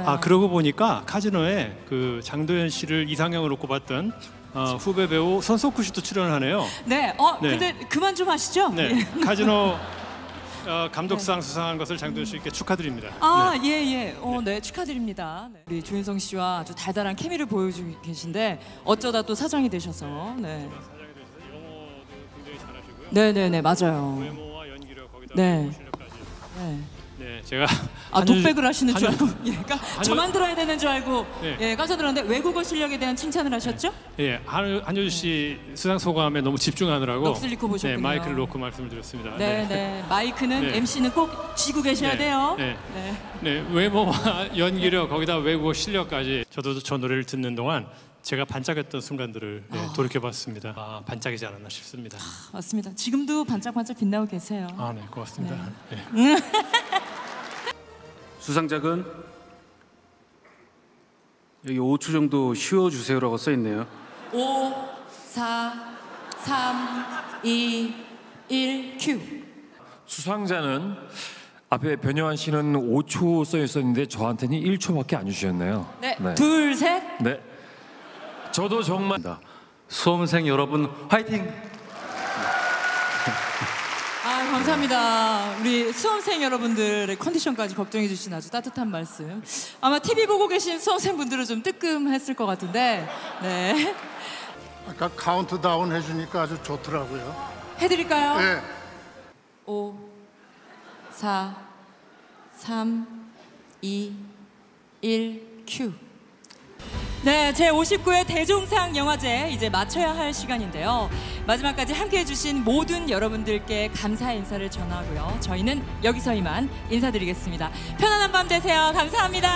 네. 아 그러고 보니까 카지노에 그 장도연 씨를 이상형으로 꼽았던 어, 후배 배우 손석구 씨도 출연하네요. 네. 어, 네. 근데 그만 좀 하시죠. 네, 예. 카지노 어, 감독상 수상한 것을 장도연 씨께 축하드립니다. 아, 네. 예, 예. 어, 네, 축하드립니다. 네. 우리 조윤성 씨와 아주 달달한 케미를 보여주고 계신데 어쩌다 또 사장이 되셔서. 네. 사장이 되셔서 영어도 굉장히 잘하시고요. 네, 네, 네, 맞아요. 외모와 연기력 거기다 네. 실력까지. 네. 네, 제가 아, 독백을 하시는 줄 알고. 예, 그러니까 저만 들어야 되는 줄 알고. 네. 예, 깜짝 놀랐는데 외국어 실력에 대한 칭찬을 하셨죠? 예, 한, 한효주 씨 수상 소감에 너무 집중하느라고 넋을 잃고 보셨군요. 네, 마이크를 놓고 말씀을 드렸습니다. 네, 네. 마이크는 네. MC는 꼭 쥐고 계셔야 네, 돼요. 네. 네. 네, 외모와 연기력 거기다 외국어 실력까지 저도 저 노래를 듣는 동안 제가 반짝였던 순간들을 네, 돌이켜봤습니다. 아, 반짝이지 않았나 싶습니다. 맞습니다. 지금도 반짝반짝 빛나고 계세요. 아, 네, 고맙습니다. 네. 수상작은 여기 5초 정도 쉬어주세요라고 써 있네요. 5, 4, 3, 2, 1, 큐. 수상자는 앞에 변요한 씨는 5초 써 있었는데 저한테는 1초밖에 안 주셨네요. 네. 네. 둘, 셋. 네. 저도 정말 수험생 여러분 화이팅! 아, 감사합니다. 우리 수험생 여러분들의 컨디션까지 걱정해 주신 아주 따뜻한 말씀. 아마 TV 보고 계신 수험생분들은 좀 뜨끔했을 것 같은데. 네. 아까 카운트다운 해주니까 아주 좋더라고요. 해 드릴까요? 네. 5 4 3 2 1 큐. 네, 제 59회 대종상 영화제 이제 마쳐야 할 시간인데요. 마지막까지 함께 해 주신 모든 여러분들께 감사 인사를 전하고요. 저희는 여기서 이만 인사드리겠습니다. 편안한 밤 되세요. 감사합니다.